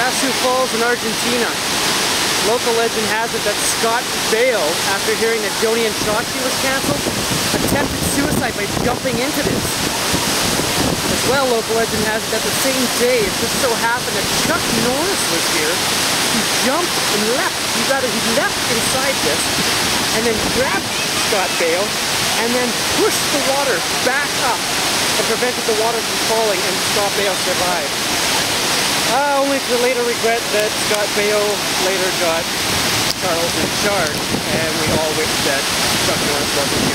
Iguazu Falls in Argentina. Local legend has it that Scott Baio, after hearing that Joanie and Chachi was cancelled, attempted suicide by jumping into this. As well, local legend has it that the same day, it just so happened that Chuck Norris was here. He jumped and left. He got it. He left inside this, and then grabbed Scott Baio, and then pushed the water back up and prevented the water from falling, and Scott Baio survived. Uh, only to later regret that Scott Baio later got Charles in charge, and we all wish that Chuck Norris wasn't.